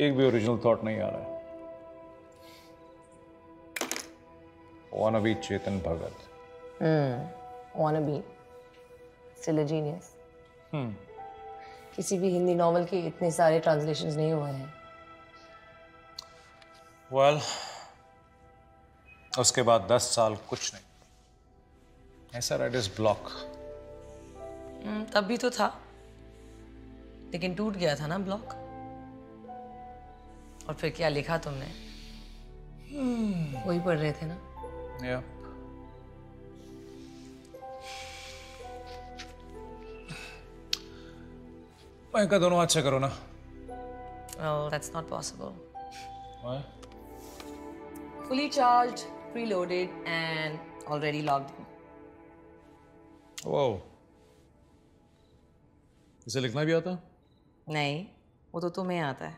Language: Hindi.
एक भी ओरिजिनल थॉट नहीं आ रहा है। Wanna be Chetan Bhagat wanna be. Still a genius. किसी भी हिंदी नॉवल के इतने सारे ट्रांसलेशंस नहीं हुए हैं। वेल उसके बाद दस साल कुछ नहीं। ऐसा राइटर्स ब्लॉक हम्म, तब भी तो था। लेकिन टूट गया था ना ब्लॉक और फिर क्या लिखा तुमने वही पढ़ रहे थे ना या मैं का दोनों अच्छा करो ना well that's not possible Why? fully charged preloaded and already logged in Wow. इसे लिखना भी आता नहीं वो तो तुम्हें आता है